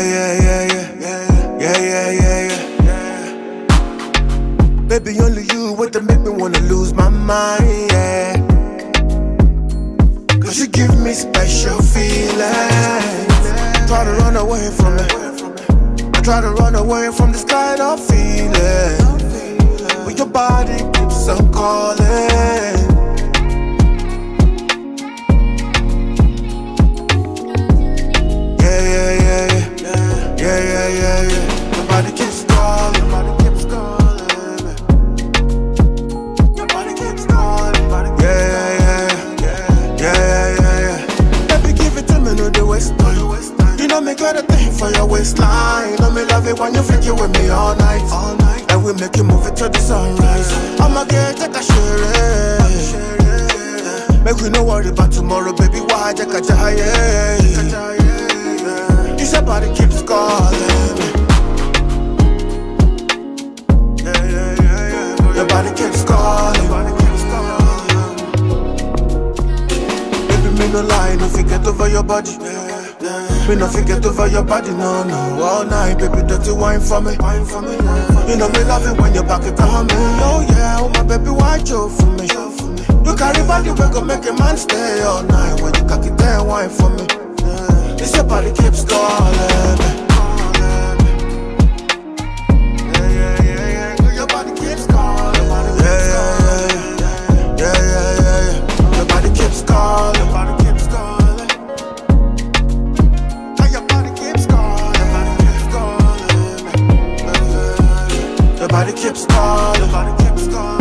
Yeah, yeah, yeah, yeah. Yeah, yeah, yeah, yeah. Baby, only you what to make me wanna lose my mind, yeah. Cause you give me special feelings. Try to run away from it. I try to run away from this kind of feeling. Time. You know me got a thing for your waistline. Know me love it when you freak you with me all night. All night. And we make you move it to the sunrise. I'ma get take a share Make we no worry about tomorrow, baby. Why take a giant? This body keeps calling. Yeah, yeah, yeah, yeah. Your body keeps calling. Baby, me no lie, no forget over your body. Me no forget over your body, no, no. All night, baby, dirty wine for me. You know me love it when your back it on me. Oh yeah, oh my baby, why you for me? You carry body, we go make a man stay all night when you cock it wine for me. This your body keeps calling. Everybody keeps calling.